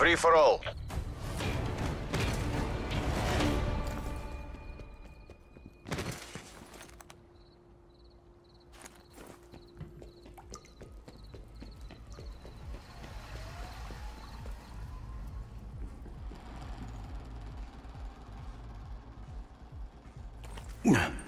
Free for all. Hmm.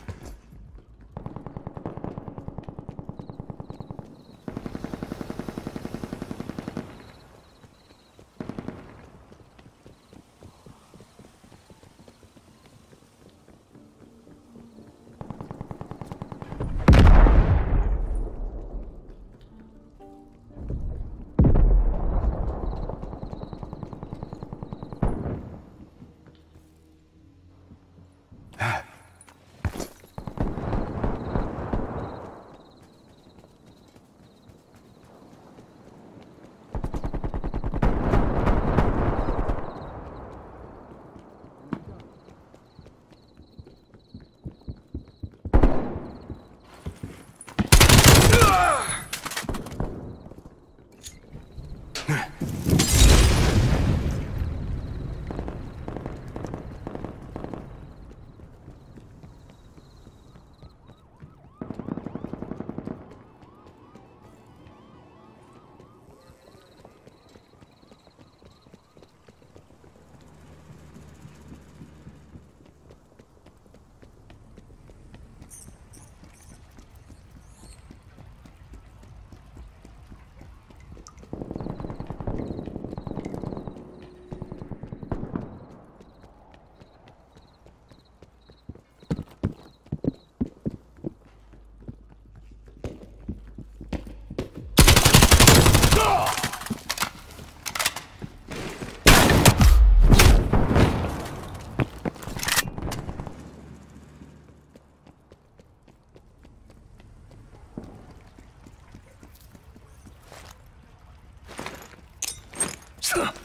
@웃음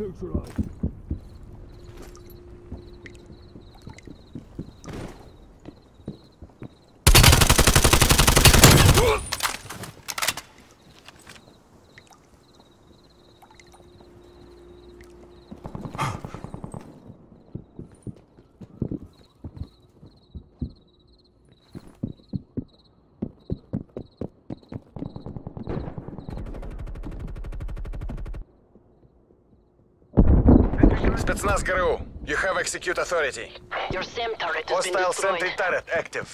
Neutralized. Спецназ ГРУ. You have execute authority. Your SAM turret has Hostile been sentry turret active.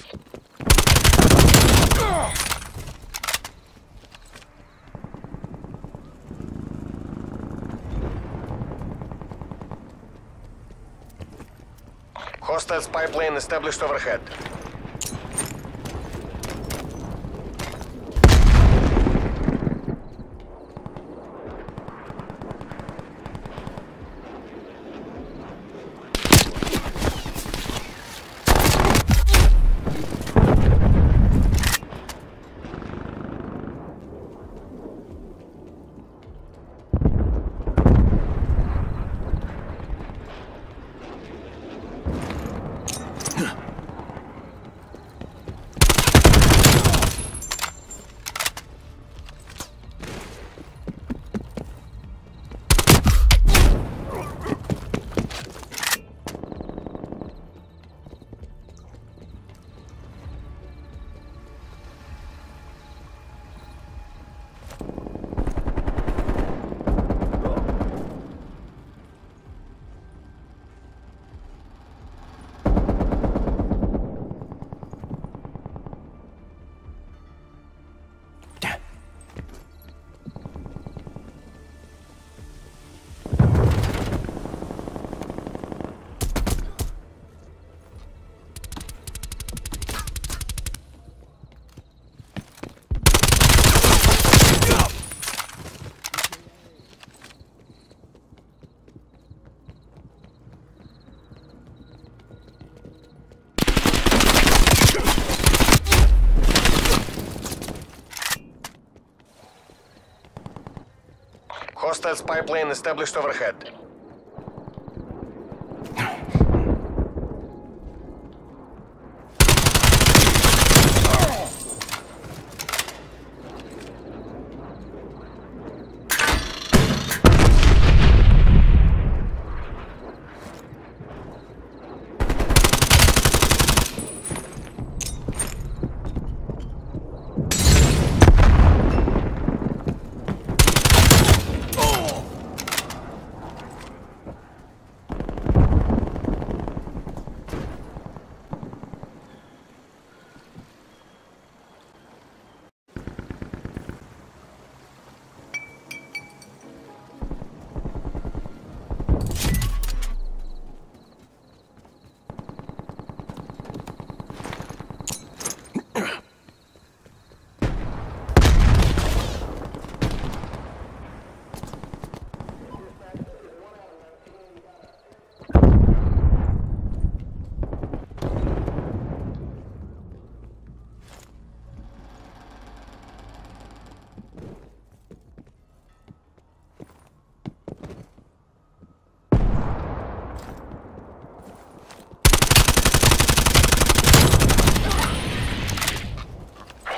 Hostile spy plane established overhead. Hostile spy plane established overhead.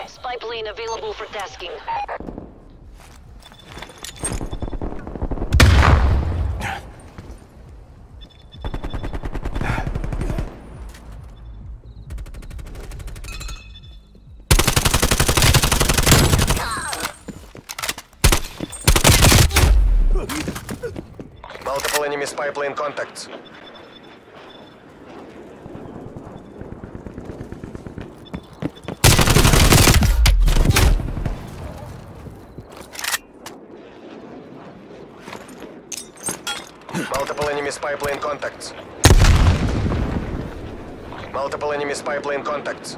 Spy plane available for tasking. Multiple enemy spy plane contacts. Multiple enemy spy plane contacts. Multiple enemy spy plane contacts.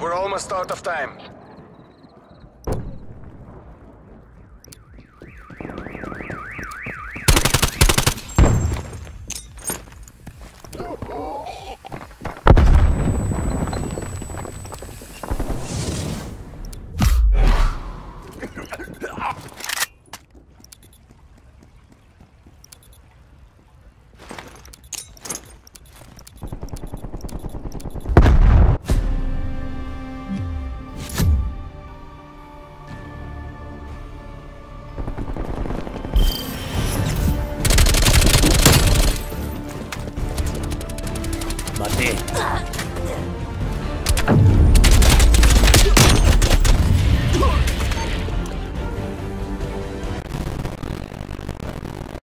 We're almost out of time. し